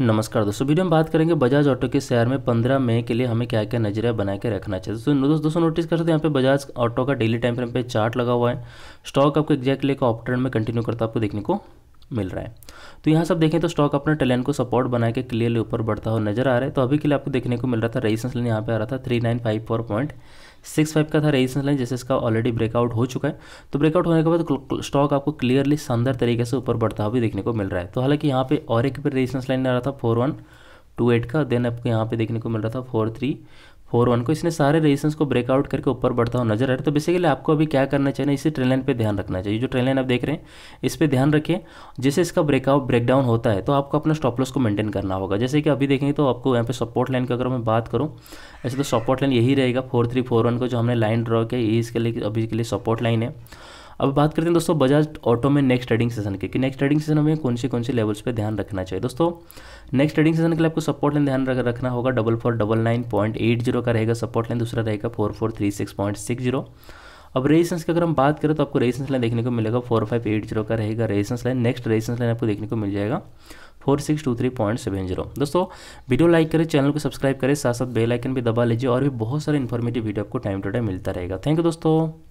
नमस्कार दोस्तों, वीडियो में बात करेंगे बजाज ऑटो के शेयर में 15 मई के लिए हमें क्या क्या नज़रिया बना के रखना चाहिए। तो दोस्तों दोस्तों नोटिस कर सकते हैं, यहाँ पे बजाज ऑटो का डेली टाइम फ्रेम पे चार्ट लगा हुआ है। स्टॉक आपको एक्जैक्टली एक ऑप में कंटिन्यू करता आपको देखने को मिल रहा है। तो यहाँ सब देखें तो स्टॉक अपने टेलेंट को सपोर्ट बना के क्लियरली ऊपर बढ़ता हुआ नज़र आ रहा है। तो अभी के लिए आपको देखने को मिल रहा था रेजिस्टेंस लाइन यहाँ पे आ रहा था थ्री सिक्स फाइव का था रेजिस्टेंस लाइन, जैसे इसका ऑलरेडी ब्रेकआउट हो चुका है। तो ब्रेकआउट होने के बाद स्टॉक आपको क्लियरली शानदार तरीके से ऊपर बढ़ता हुआ देखने को मिल रहा है। तो हालाँकि यहाँ पे और एक पे रेजिस्टेंस लाइन आ रहा था, फोर वन टू एट का देन आपको यहाँ पे देखने को मिल रहा था, फोर थ्री फोर वन को इसने सारे रेजिस्टेंस को ब्रेकआउट करके ऊपर बढ़ता हुआ नज़र आ रहा है। तो बेसिकली आपको अभी क्या करना चाहिए इसी ट्रेन लाइन पर ध्यान रखना चाहिए। जो ट्रेन लाइन आप देख रहे हैं, इस पर ध्यान रखें जैसे इसका ब्रेकआउट ब्रेकडाउन होता है तो आपको अपना स्टॉप लॉस को मेंटेन करना होगा। जैसे कि अभी देखेंगे तो आपको यहाँ पे सपोर्ट लाइन की अगर मैं बात करूँ, ऐसे तो सपोर्ट लाइन यही रहेगा। फोर थ्री, फोर वन को जो हमने लाइन ड्रॉ किया, ये इसके लिए, अभी के लिए सपोर्ट लाइन है। अब बात करते हैं दोस्तों बजाज ऑटो में नेक्स्ट ट्रेडिंग सेशन की, कि नेक्स्ट ट्रेडिंग सेशन में कौन से कौन से लेवल्स पे ध्यान रखना चाहिए। दोस्तों नेक्स्ट ट्रेडिंग सेशन के लिए आपको सपोर्ट लाइन ध्यान रखना होगा। Double four double nine point eight zero का रहेगा सपोर्ट लाइन दूसरा रहेगा four four three six point six zero अब रेजिस्टेंस की अगर हम बात करें तो आपको रेजिस्टेंस लाइन देखने को मिलेगा। फोर फाइव एट ज़ीरो का रहेगा resistance line next resistance line आपको देखने को मिल जाएगा। Four six two three point seven zero दोस्तों, वीडियो लाइक करें चैनल को सब्सक्राइब करें साथ साथ बेल आइकन भी दबा लीजिए और भी बहुत सारे इन्फॉर्मेटिव वीडियो आपको टाइम टू टाइम मिलता रहेगा। थैंक यू दोस्तों।